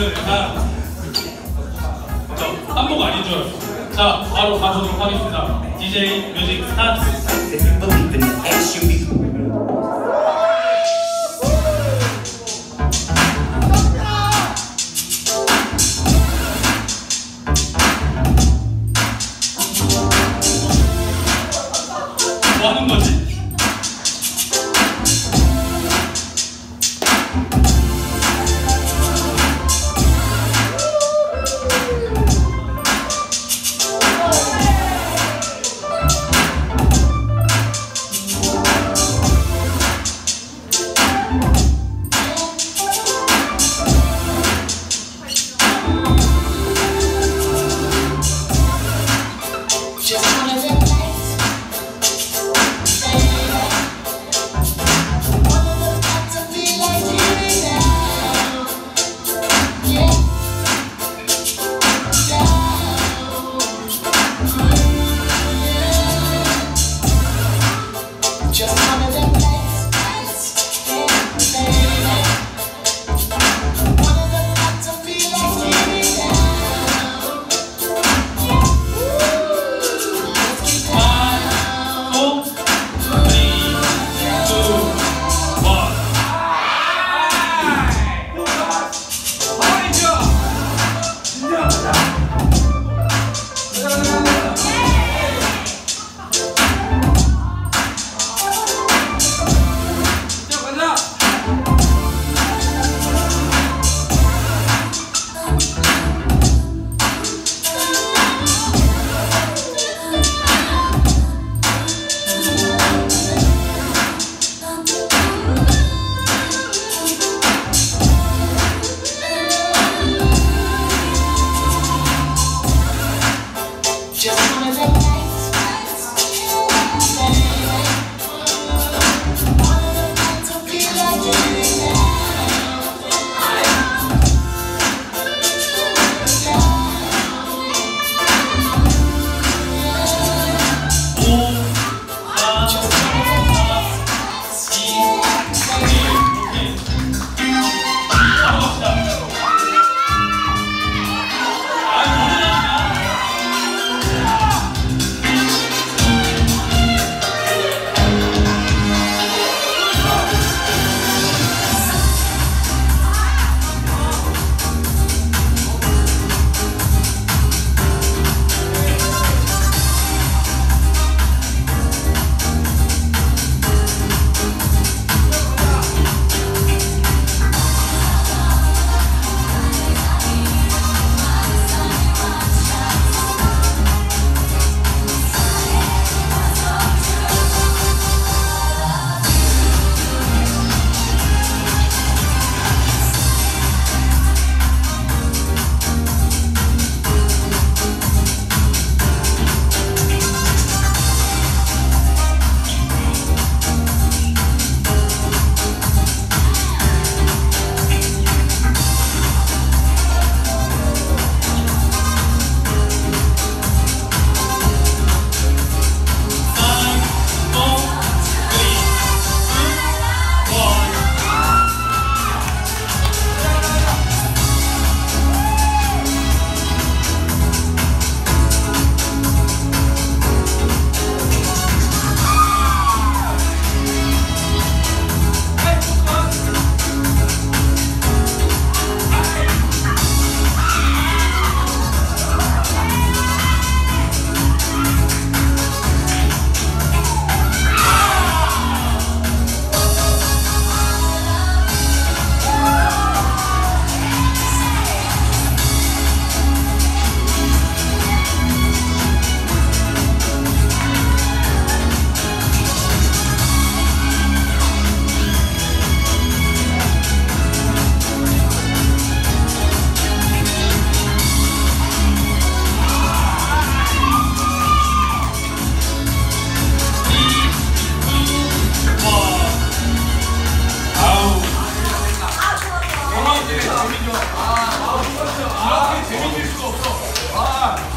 오늘 약간 한복 아닌 줄 알았어. 자, 바로 가보도록 하겠습니다. DJ 뮤직 스타트! just coming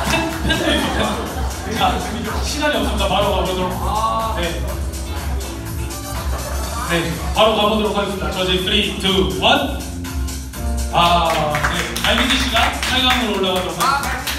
팬- 팬들 팬들. 자, 시간이 없습니다. 바로 가보도록. 네. 네, 바로 가보도록 하겠습니다. 저지 3, 2, 1. 아, 네. 알비지 씨가 8강으로 올라가도록 하겠습니다.